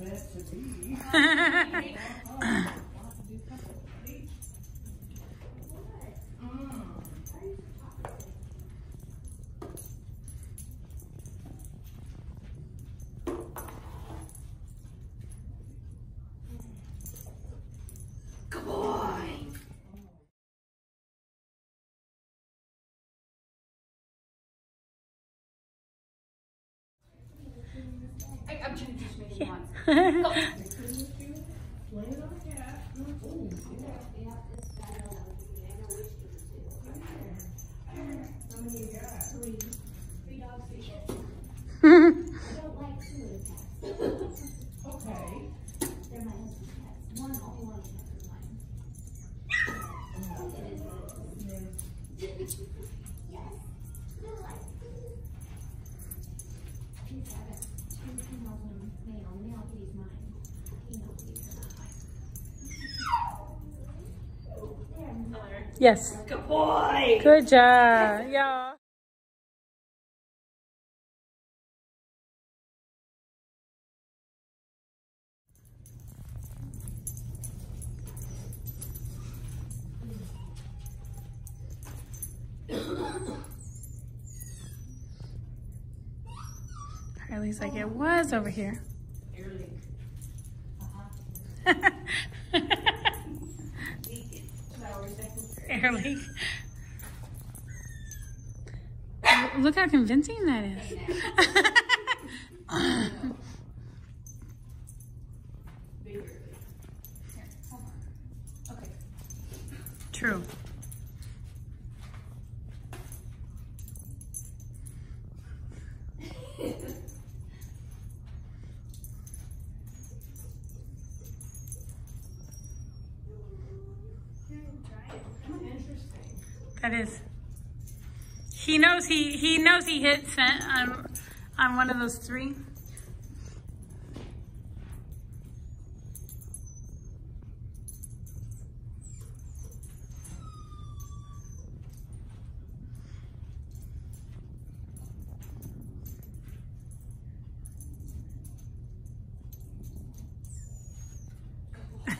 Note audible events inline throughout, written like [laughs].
Good [laughs] boy. I, I'm trying to teach me once. Go. Okay. Yes. Good boy. Good job. Yeah. Harley's like, it was over here. [laughs] Look how convincing that is. [laughs] That is. He knows he he knows he hit scent on on one of those three.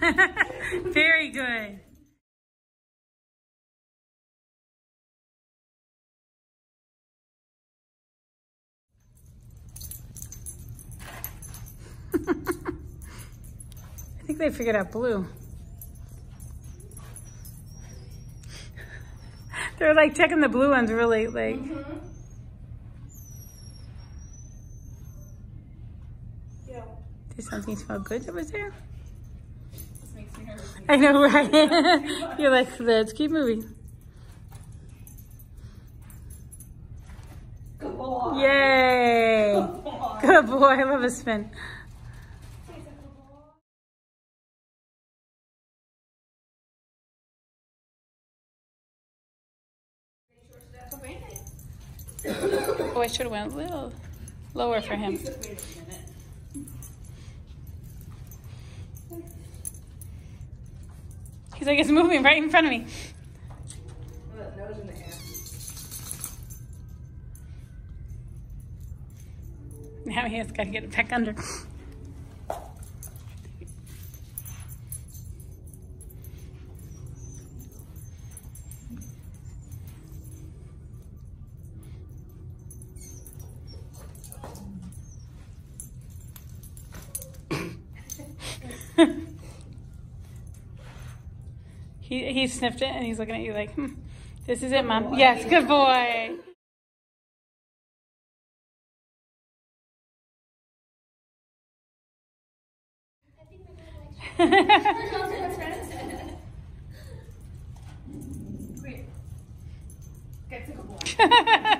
[laughs] Very good. They figured out blue. [laughs] They're like checking the blue ones really like. Mm-hmm. Yeah. Did something smell good that was there? This makes me nervous. I know, right? [laughs] You're like, let's keep moving. Good boy. Yay! Good boy. Good boy, I love a spin. Oh, I should have went a little lower for him. He's like, it's moving right in front of me. Now he has got to get it back under. [laughs] he, he sniffed it and he's looking at you like, hmm, this is it, mom. Yes, good boy. [laughs] To good boy. [laughs]